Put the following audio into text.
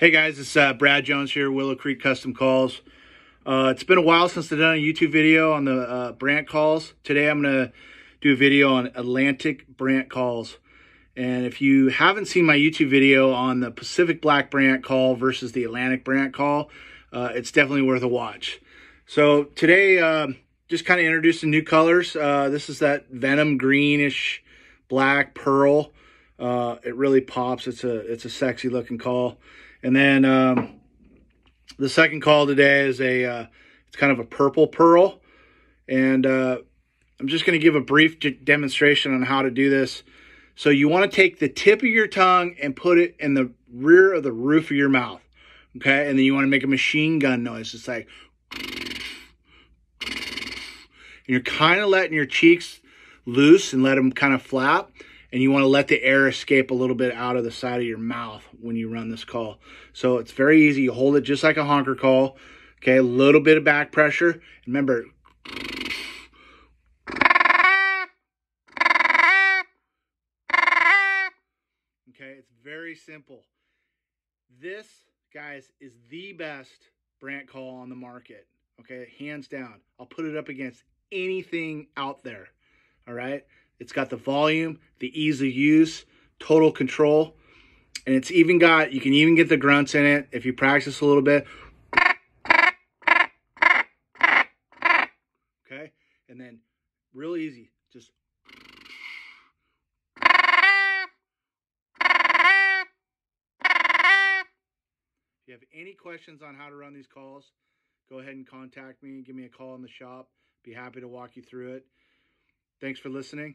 Hey guys, it's uh, Brad Jones here, Willow Creek Custom Calls. Uh, it's been a while since I've done a YouTube video on the uh, Brant calls. Today I'm going to do a video on Atlantic Brant calls. And if you haven't seen my YouTube video on the Pacific Black Brant call versus the Atlantic Brant call, uh, it's definitely worth a watch. So today, uh, just kind of introducing new colors. Uh, this is that Venom greenish black pearl. it really pops. It's a it's a sexy looking call. And then um, the second call today is a, uh, it's kind of a purple pearl. And uh, I'm just going to give a brief demonstration on how to do this. So you want to take the tip of your tongue and put it in the rear of the roof of your mouth. Okay. And then you want to make a machine gun noise. It's like, and you're kind of letting your cheeks loose and let them kind of flap and you want to let the air escape a little bit out of the side of your mouth when you run this call. So it's very easy. You hold it just like a honker call. Okay, a little bit of back pressure. Remember, okay, it's very simple. This, guys, is the best Brant call on the market. Okay, hands down. I'll put it up against anything out there. All right. It's got the volume, the ease of use, total control. And it's even got, you can even get the grunts in it if you practice a little bit. Okay. And then real easy. Just. If you have any questions on how to run these calls, go ahead and contact me. Give me a call in the shop. Be happy to walk you through it. Thanks for listening